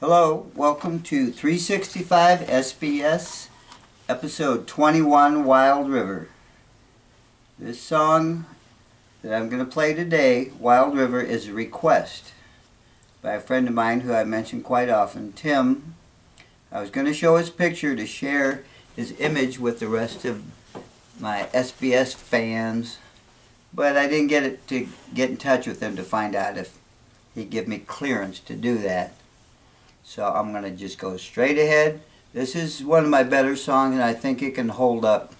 Hello, welcome to 365 SBS, episode 21, Wild River. This song that I'm going to play today, Wild River, is a request by a friend of mine who I mention quite often, Tim. I was going to show his picture to share his image with the rest of my SBS fans, but I didn't get it to get in touch with him to find out if he'd give me clearance to do that. So I'm going to just go straight ahead. This is one of my better songs and I think it can hold up.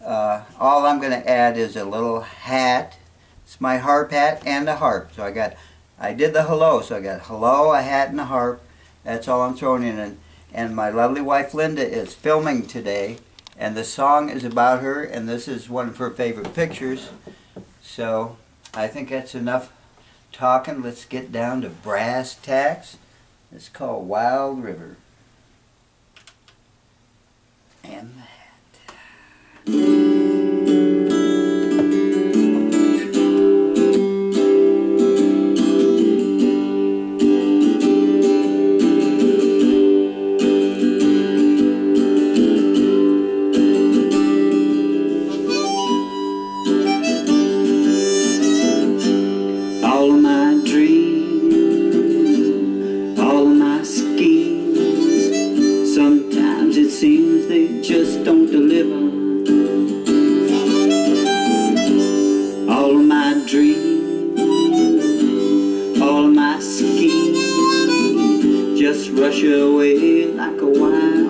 Uh, all I'm going to add is a little hat. It's my harp hat and a harp. So I got, I did the hello. So I got hello, a hat, and a harp. That's all I'm throwing in. And, and my lovely wife Linda is filming today. And the song is about her. And this is one of her favorite pictures. So I think that's enough talking. Let's get down to brass tacks. It's called Wild River. And All my dreams, all my schemes, just rush away like a wild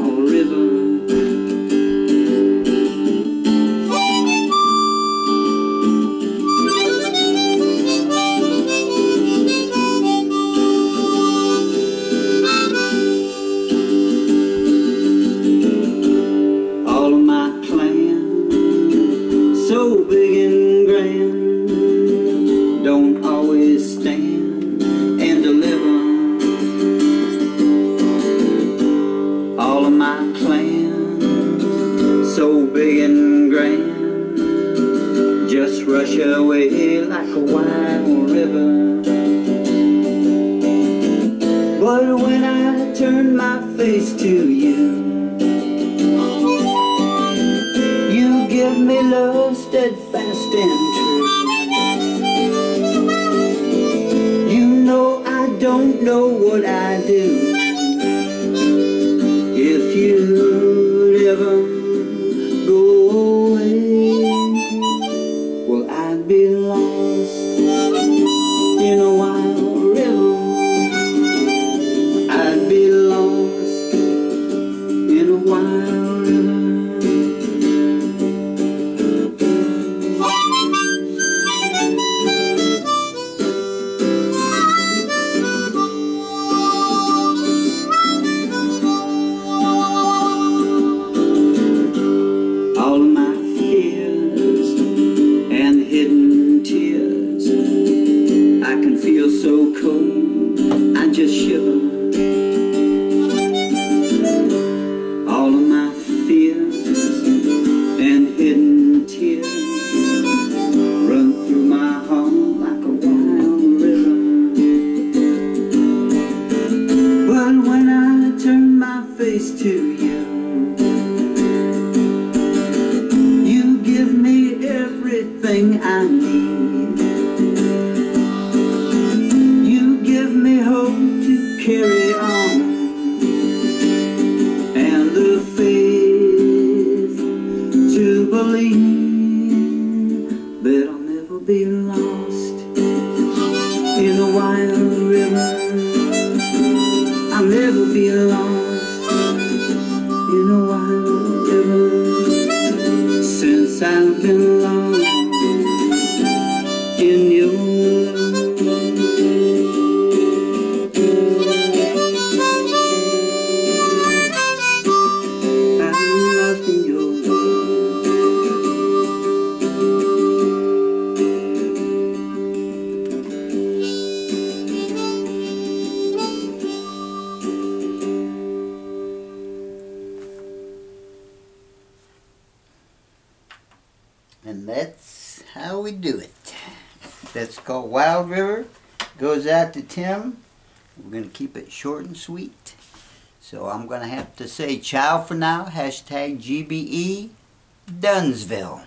away like a wild river but when I turn my face to you you give me love steadfast and true. You know I don't know what I do. I'd be lost in a wild river. I'd be lost in a wild my to you, you give me everything I need. Since And that's how we do it. That's called Wild River. Goes out to Tim We're going to keep it short and sweet. So I'm going to have to say ciao for now. Hashtag GBE Dunsville.